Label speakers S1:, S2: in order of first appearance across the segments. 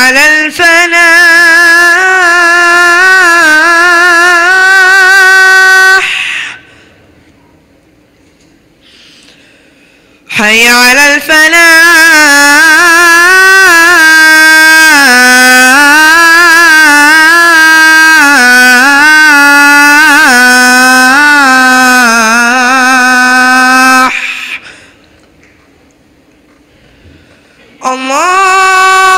S1: على الفلاح. حي على الفلاح. الله.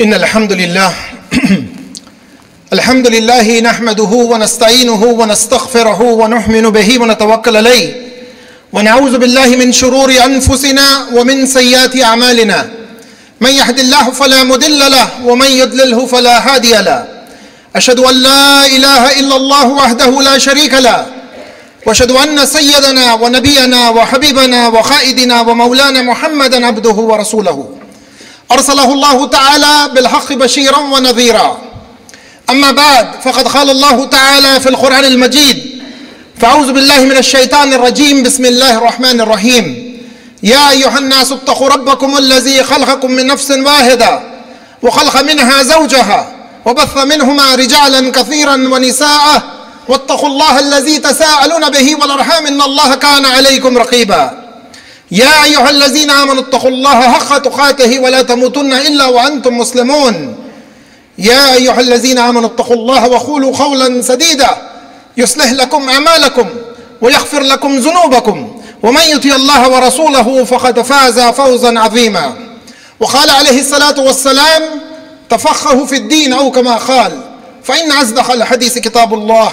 S2: إن الحمد لله. الحمد لله نحمده ونستعينه ونستغفره ونؤمن به ونتوكل عليه. ونعوذ بالله من شرور أنفسنا ومن سيئات أعمالنا. من يهد الله فلا مضل له ومن يضلله فلا هادي له. أشهد أن لا إله إلا الله وحده لا شريك له. وأشهد أن سيدنا ونبينا وحبيبنا وخائدنا ومولانا محمدا عبده ورسوله. أرسله الله تعالى بالحق بشيرا ونذيرا. أما بعد فقد قال الله تعالى في القرآن المجيد فأعوذ بالله من الشيطان الرجيم بسم الله الرحمن الرحيم. يا أيها الناس اتقوا ربكم الذي خلقكم من نفس واحدة وخلق منها زوجها وبث منهما رجالا كثيرا ونساء واتقوا الله الذي تساءلون به والأرحام إن الله كان عليكم رقيبا. يا أيها الذين آمنوا اتقوا الله حق تقاته ولا تموتن إلا وأنتم مسلمون. يا أيها الذين آمنوا اتقوا الله وقولوا قولا سديدا يصلح لكم أعمالكم ويغفر لكم ذنوبكم. ومن يطع الله ورسوله فقد فاز فوزا عظيما. وقال عليه الصلاة والسلام تفقهوا في الدين أو كما قال. فإن أصدق الحديث كتاب الله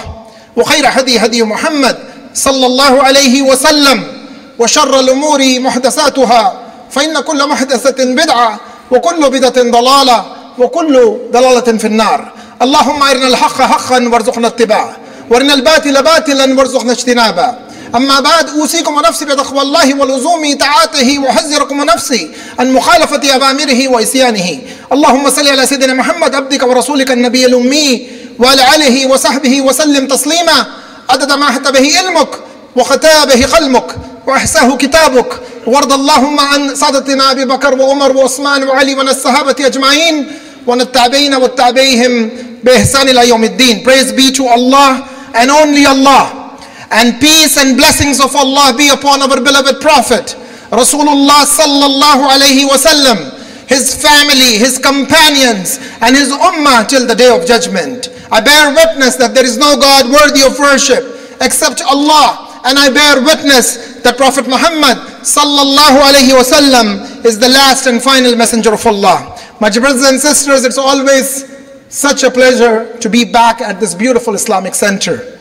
S2: وخير هدي هدي محمد صلى الله عليه وسلم. وشر الأمور محدثاتها فإن كل محدثة بدعة وكل بدعة ضلالة وكل ضلاله في النار. اللهم أرنا الحق حقا وارزقنا اتباعه وأرنا الباطل باطلا وارزقنا اجتنابه. أما بعد أوصيكم ونفسي بتقوى الله ولزوم طاعته وأحذركم نفسي عن مخالفة أوامره وإسيانه. اللهم صل على سيدنا محمد عبدك ورسولك النبي الأمي وعلى آله وصحبه وسلم تسليما. عدد ما حتى به علمك وختى به قلمك. وأحساه كتابك وارض اللهم عن سادتنا أبي بكر وعمر وعثمان وعلي وعن الصحابة أجمعين وعن التابعين والتابعيهم بإحسان إلى يوم الدين Praise be to Allah and only Allah and peace and blessings of Allah be upon our beloved Prophet Rasulullah sallallahu alayhi wasallam his family, his companions, and his ummah till the day of judgment. I bear witness that there is no God worthy of worship except Allah, and I bear witness that Prophet Muhammad sallallahu alaihi wasallam is the last and final messenger of Allah. My brothers and sisters, it's always such a pleasure to be back at this beautiful Islamic center.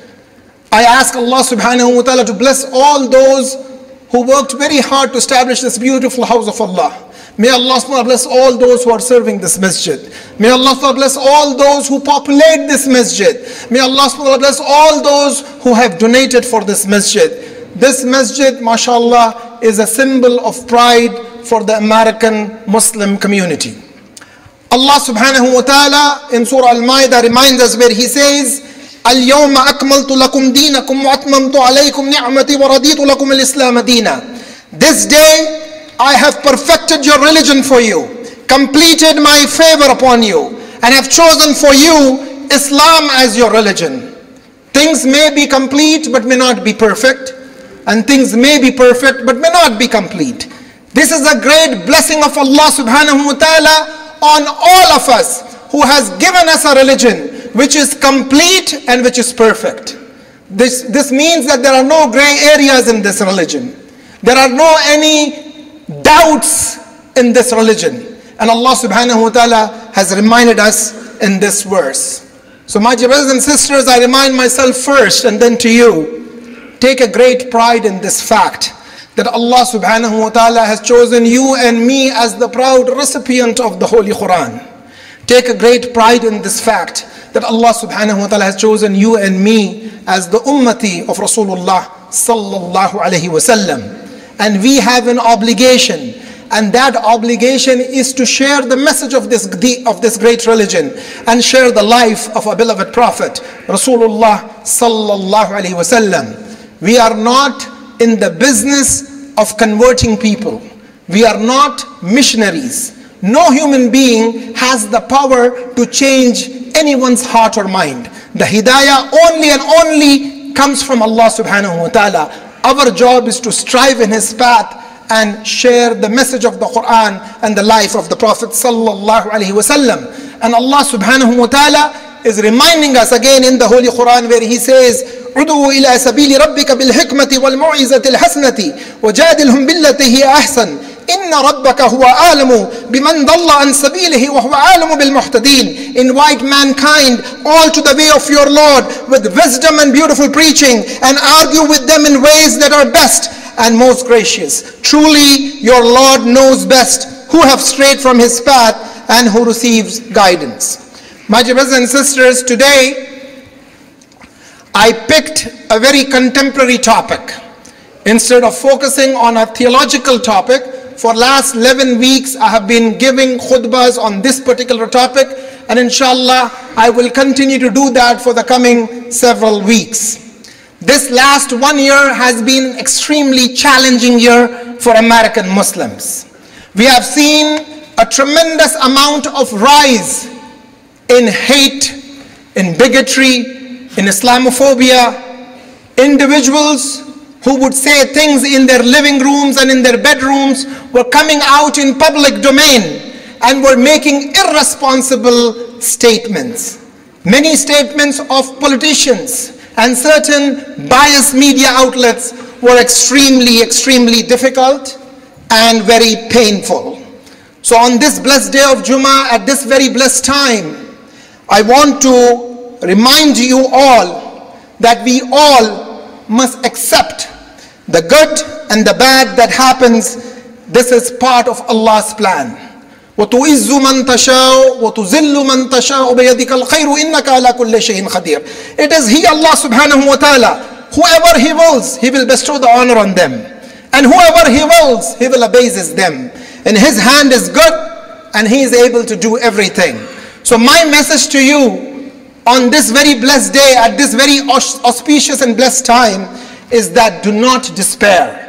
S2: I ask Allah subhanahu wa ta'ala to bless all those who worked very hard to establish this beautiful house of Allah. May Allah subhanahu wa ta'ala bless all those who are serving this masjid. May Allah subhanahu wa ta'ala bless all those who populate this masjid. May Allah subhanahu wa ta'ala bless all those who have donated for this masjid. This masjid, mashallah, is a symbol of pride for the American Muslim community. Allah subhanahu wa ta'ala in Surah Al-Ma'idah reminds us where He says, اليوم أكملت لكم دينكم وأتممت عليكم نعمتي ورضيت لكم الإسلام دينا. This day I have perfected your religion for you, completed my favor upon you, and have chosen for you Islam as your religion. Things may be complete but may not be perfect, and things may be perfect but may not be complete. This is a great blessing of Allah subhanahu wa ta'ala on all of us who has given us a religion which is complete and which is perfect. This, this means that there are no gray areas in this religion. There are no any doubts in this religion. And Allah subhanahu wa ta'ala has reminded us in this verse. So my dear brothers and sisters, I remind myself first and then to you, take a great pride in this fact that Allah subhanahu wa ta'ala has chosen you and me as the proud recipient of the Holy Quran. take a great pride in this fact that Allah subhanahu wa ta'ala has chosen you and me as the ummati of Rasulullah sallallahu alayhi wasallam. And we have an obligation and that obligation is to share the message of this, of this great religion and share the life of our beloved Prophet, Rasulullah sallallahu alaihi wasallam. We are not in the business of converting people. We are not missionaries. No human being has the power to change anyone's heart or mind. The hidayah only and only comes from Allah subhanahu wa ta'ala. Our job is to strive in His path and share the message of the Quran and the life of the Prophet sallallahu alaihi wasallam. And Allah subhanahu wa ta'ala is reminding us again in the Holy Quran where He says, عدو إلى سبيل ربك بالحكمة والموعظة الحسنة وجادلهم بالتي هي أحسن إن ربك هو أعلم بمن ضل عن سبيله وهو أعلم بالمهتدين Invite mankind all to the way of your Lord with wisdom and beautiful preaching and argue with them in ways that are best and most gracious. Truly, your Lord knows best who have strayed from his path and who receives guidance. My dear brothers and sisters, today I picked a very contemporary topic. Instead of focusing on a theological topic, for last 11 weeks I have been giving khutbahs on this particular topic and inshallah I will continue to do that for the coming several weeks. This last one year has been extremely challenging year for American Muslims. We have seen a tremendous amount of rise in hate, in bigotry, in Islamophobia, individuals who would say things in their living rooms and in their bedrooms were coming out in public domain and were making irresponsible statements. Many statements of politicians, and certain biased media outlets were extremely, extremely difficult and very painful. So on this blessed day of Jummah, at this very blessed time, I want to remind you all that we all must accept the good and the bad that happens. This is part of Allah's plan. وتعز من تشاء وتذل من تشاء بيدك الخير إنك على كل شيء قدير It is He Allah subhanahu wa ta'ala Whoever He wills He will bestow the honor on them and whoever He wills He will abase them in His hand is good and He is able to do everything so my message to you on this very blessed day at this very auspicious and blessed time is that do not despair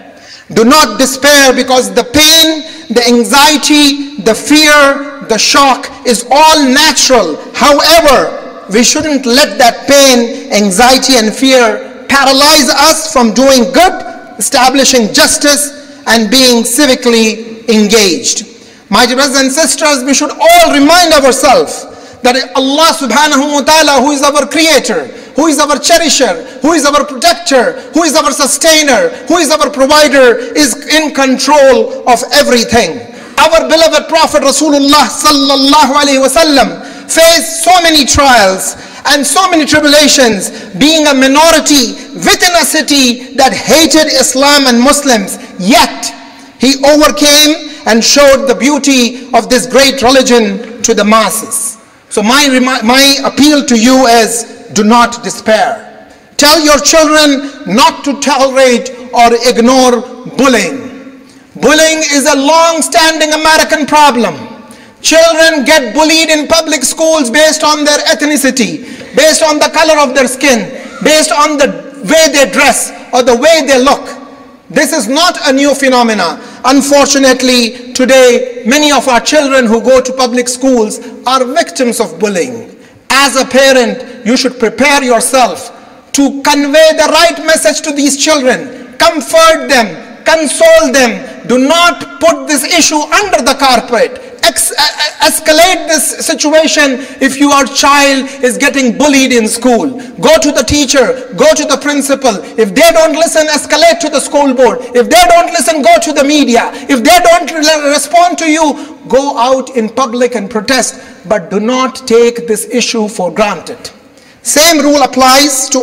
S2: do not despair because the pain the anxiety, the fear, the shock is all natural. However, we shouldn't let that pain, anxiety, and fear paralyze us from doing good, establishing justice, and being civically engaged. My dear brothers and sisters, we should all remind ourselves that Allah subhanahu wa ta'ala, who is our creator, who is our cherisher, who is our protector, who is our sustainer, who is our provider, is in control of everything. Our beloved Prophet Rasulullah sallallahu alaihi wasallam faced so many trials and so many tribulations, being a minority within a city that hated Islam and Muslims. Yet he overcame and showed the beauty of this great religion to the masses. So my, my appeal to you is do not despair. Tell your children not to tolerate or ignore bullying. Bullying is a long-standing American problem. Children get bullied in public schools based on their ethnicity, based on the color of their skin, based on the way they dress or the way they look. This is not a new phenomena. Unfortunately, today, many of our children who go to public schools are victims of bullying. As a parent, you should prepare yourself to convey the right message to these children. Comfort them, console them. Do not put this issue under the carpet. Ex escalate this situation if your child is getting bullied in school. Go to the teacher, go to the principal. If they don't listen, escalate to the school board. If they don't listen, go to the media. If they don't respond to you, go out in public and protest but do not take this issue for granted. Same rule applies to